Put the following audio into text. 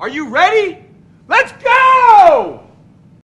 Are you ready? Let's go!